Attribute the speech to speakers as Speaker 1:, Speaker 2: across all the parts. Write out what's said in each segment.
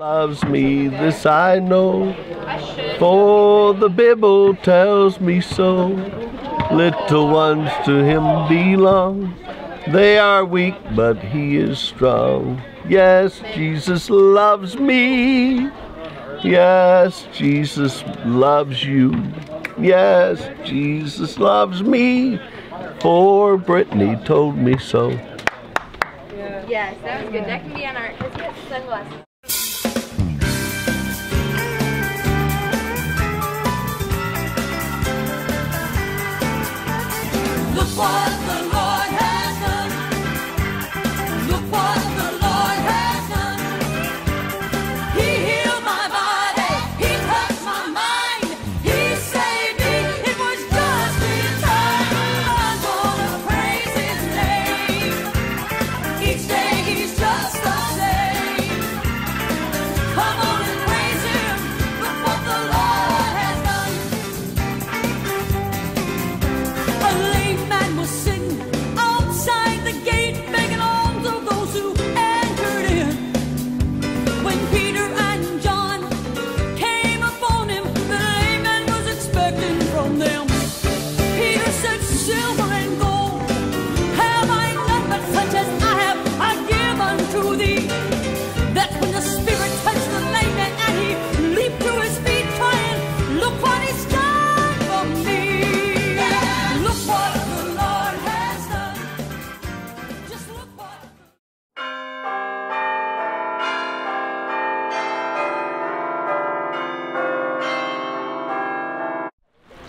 Speaker 1: Loves me, this I know, for the Bible tells me so. Little ones to him belong. They are weak, but he is strong. Yes, Jesus loves me. Yes, Jesus loves you. Yes, Jesus loves me. For Brittney told me so.
Speaker 2: Yes, that was good. That can be on our Christmas sunglasses.
Speaker 3: What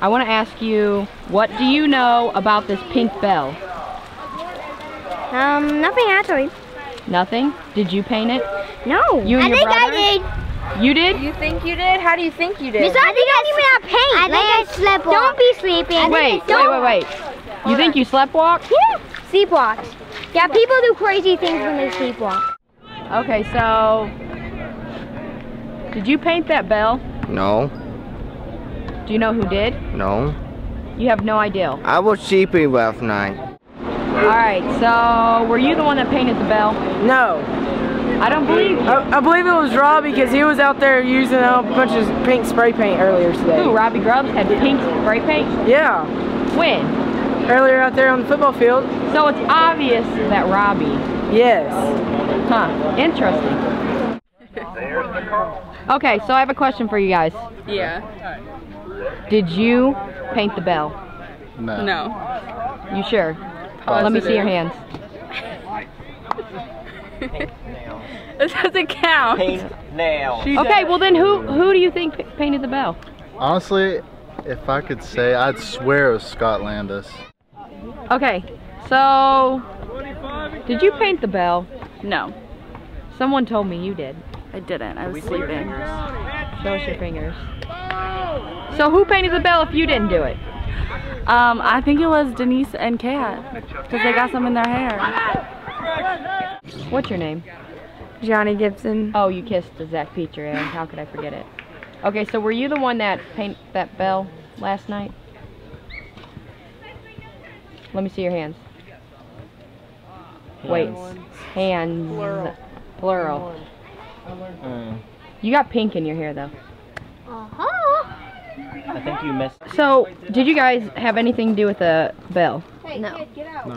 Speaker 3: I
Speaker 4: want to ask you, what do you know about this pink bell?
Speaker 5: Um, nothing actually.
Speaker 4: Nothing? Did you paint it?
Speaker 5: No.
Speaker 4: You and
Speaker 5: I
Speaker 4: your
Speaker 5: think
Speaker 4: brother?
Speaker 5: I did.
Speaker 4: You did?
Speaker 2: You think you did? How do you think you did?
Speaker 5: Besides, I think I didn't even have paint. I think I slept Don't be sleeping.
Speaker 4: Wait, wait, wait, wait. You think you sleptwalked?
Speaker 5: Yeah. Sleepwalked. Yeah, people do crazy things when they sleepwalk.
Speaker 4: Okay, so did you paint that bell?
Speaker 6: No,
Speaker 4: Do you know who did?
Speaker 6: no.
Speaker 4: You have no idea.
Speaker 6: I was sleeping last night.
Speaker 4: All right, so were you the one that painted the bell?
Speaker 7: No,
Speaker 4: I don't believe you.
Speaker 7: I, I believe it was Rob because he was out there using a bunch of pink spray paint earlier today.
Speaker 4: Who, Robbie Grubbs had pink spray paint?
Speaker 7: Yeah,
Speaker 4: When?
Speaker 7: earlier out there on the football field.
Speaker 4: So it's obvious that Robbie.
Speaker 7: Yes.
Speaker 4: Huh, interesting. Okay, so I have a question for you guys.
Speaker 2: Yeah.
Speaker 4: Did you paint the bell?
Speaker 2: No.
Speaker 4: You sure? Let me see your hands.
Speaker 2: This doesn't count. Paint nails.
Speaker 4: Okay, well then who who do you think painted the bell?
Speaker 8: Honestly, if I could say, I'd swear it was Scott Landis.
Speaker 4: Okay, so did you paint the bell?
Speaker 2: No,
Speaker 4: Someone told me you did.
Speaker 2: I didn't. I was sleeping.
Speaker 4: Show us your fingers. So who painted the bell if you didn't do it?
Speaker 2: Um, I think it was Denise and Kat because they got some in their hair.
Speaker 4: What's your name?
Speaker 2: Johnny Gibson.
Speaker 4: Oh, you kissed Zach Petrie. How could I forget it? Okay, so were you the one that paint that bell last night? Let me see your hands. Wait, hands. Plural. Plural. You got pink in your hair though.
Speaker 5: Uh-huh.
Speaker 9: I think you missed.
Speaker 4: So, did you guys have anything to do with the bell?
Speaker 5: No.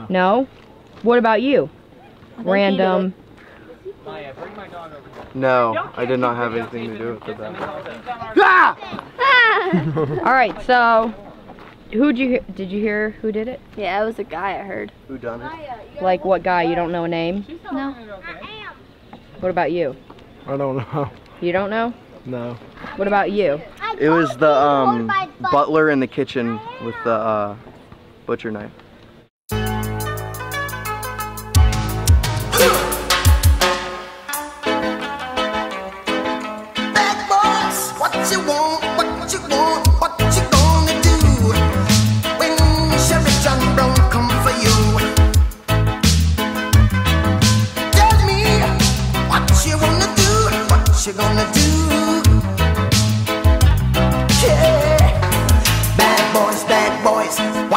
Speaker 4: No. What about you? Random.
Speaker 6: No, I did not have anything to do with the bell. Ah!
Speaker 4: All right. So, who'd you hear? Did you hear who did it?
Speaker 2: Yeah, it was a guy I heard.
Speaker 6: Who done it?
Speaker 4: Like what guy? You don't know a name?
Speaker 5: No.
Speaker 4: What about you?
Speaker 8: I don't know.
Speaker 4: You don't know?
Speaker 8: No.
Speaker 4: What about you?
Speaker 6: It was the um butler in the kitchen with the uh, butcher knife.
Speaker 3: Bad boys, what you want, what you want, what you gonna do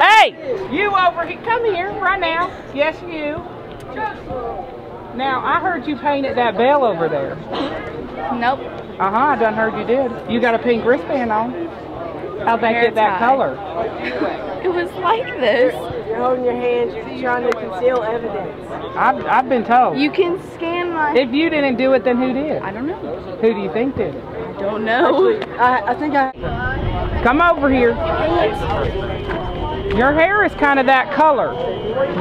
Speaker 10: Hey, you over here. Come here right now. Yes, you. Now, I heard you painted that bell over there.
Speaker 2: Nope.
Speaker 10: Uh huh, I done heard you did. You got a pink wristband on. How'd they get that
Speaker 2: tie.
Speaker 10: color?
Speaker 2: It was like this.
Speaker 7: You're holding your hands, you're trying to conceal evidence.
Speaker 10: I've, I've been told.
Speaker 2: You can scan my.
Speaker 10: If you didn't do it, then who did?
Speaker 2: I don't know.
Speaker 10: Who do you think did it?
Speaker 2: I don't know.
Speaker 7: Actually, I, I think I.
Speaker 10: Come over here. Your hair is kind of that color.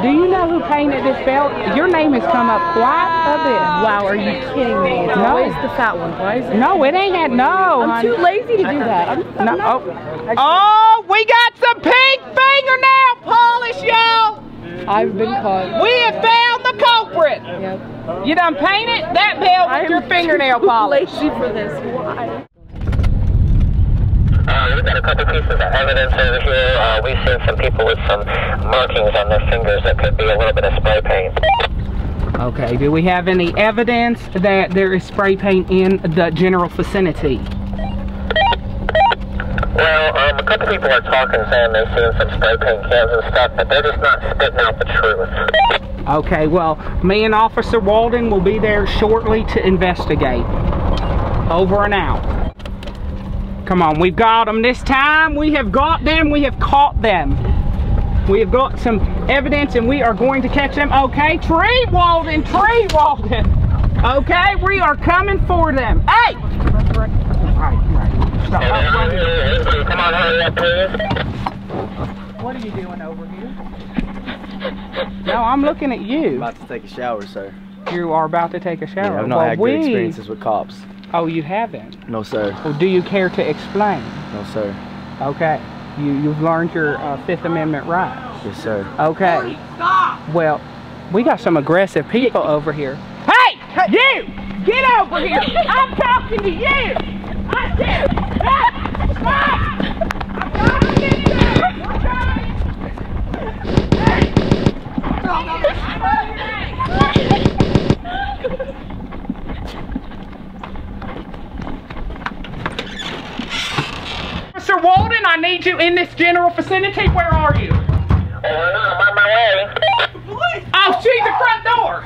Speaker 10: Do you know who painted this belt? Your name has come up quite a bit.
Speaker 2: Wow, are you kidding me? It's
Speaker 10: No.
Speaker 2: always the fat one. Why is it?
Speaker 10: No, it ain't had no.
Speaker 2: I'm
Speaker 10: honey.
Speaker 2: too lazy to do that. I'm,
Speaker 10: No, oh. oh, we got some pink fingernail polish, y'all.
Speaker 2: I've been caught.
Speaker 10: We have found the culprit.
Speaker 2: Yep.
Speaker 10: You done painted that bell with your fingernail
Speaker 2: too
Speaker 10: polish.
Speaker 2: lazy for this. Why?
Speaker 11: Uh, we've got a couple pieces of evidence over here. Uh, we've seen some people with some markings on their fingers that could be a little bit of spray paint.
Speaker 10: Okay, do we have any evidence that there is spray paint in the general vicinity?
Speaker 11: Well, um, a couple people are talking saying they've seen some spray paint cans and stuff, but they're just not spitting out the truth.
Speaker 10: Okay, well, me and Officer Walden will be there shortly to investigate. Over and out. Come on, we've got them this time. We have got them. We have caught them. We have got some evidence and we are going to catch them. Okay, tree Walden, tree Walden. Okay, we are coming for them. Hey!
Speaker 11: Come on, hurry up, please.
Speaker 10: What are you doing over here? No, I'm looking at you.
Speaker 6: I'm About to take a shower, sir.
Speaker 10: You are about to take a shower.
Speaker 6: Yeah, I've not
Speaker 10: Well,
Speaker 6: had
Speaker 10: we-
Speaker 6: experiences with cops.
Speaker 10: Oh, you haven't?
Speaker 6: No, sir.
Speaker 10: Well, do you care to explain?
Speaker 6: No, sir.
Speaker 10: Okay. You, you've learned your uh, Fifth Amendment rights.
Speaker 6: Yes, sir.
Speaker 10: Okay. Well, we got some aggressive people over here. Hey! You! Get over here! I'm talking to you! I said, hey! Stop! I'm talking to you! Okay? Mr. Walden, I need you in this general vicinity. Where are you?
Speaker 11: I'm on my way.
Speaker 10: Oh, she's the front door.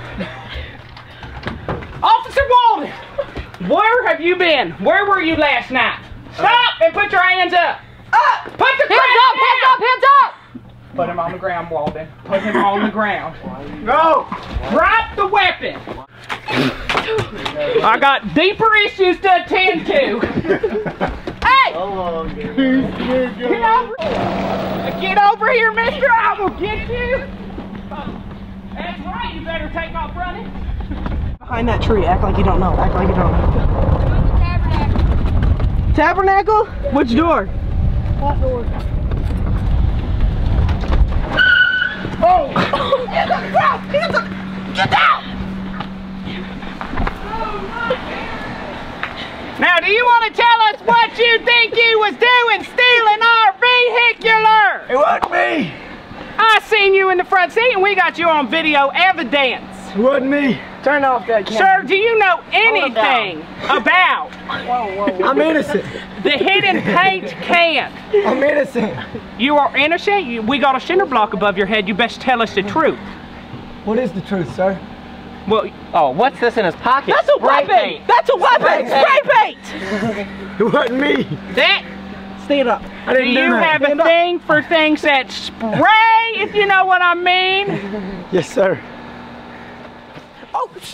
Speaker 10: Officer Walden, where have you been? Where were you last night? Stop and put your hands up. Up! Put the
Speaker 2: Hands up, hands up, hands up!
Speaker 10: Put him on the ground, Walden. Put him on the ground. Go! Drop the weapon. I got deeper issues to attend to. Get over, here. get over here, mister. I will get you. That's right. You better take off running.
Speaker 7: Behind that tree, act like you don't know. Act like you don't know. Tabernacle? Which door?
Speaker 2: What door?
Speaker 7: Oh!
Speaker 2: Get the crap! Get the... Get down!
Speaker 10: Now, do you want to tell us what you think you was doing stealing our vehicular?
Speaker 8: It wasn't me.
Speaker 10: I seen you in the front seat and we got you on video evidence.
Speaker 8: It wasn't me.
Speaker 7: Turn off that camera.
Speaker 10: Sir, do you know anything about
Speaker 8: I'm innocent.
Speaker 10: the hidden paint can?
Speaker 8: I'm innocent.
Speaker 10: You are innocent. We got a cinder block above your head. You best tell us the truth.
Speaker 8: What is the truth, sir?
Speaker 10: Well,
Speaker 9: Oh, what's this in his pocket?
Speaker 7: That's a
Speaker 9: Spray
Speaker 7: weapon!
Speaker 9: paint.
Speaker 7: That's a weapon! Spray paint!
Speaker 8: It wasn't me.
Speaker 10: that
Speaker 7: Stand up.
Speaker 10: Do you have a thing for things that spray, if you know what I mean?
Speaker 8: Yes, sir.
Speaker 7: Oh,
Speaker 10: He's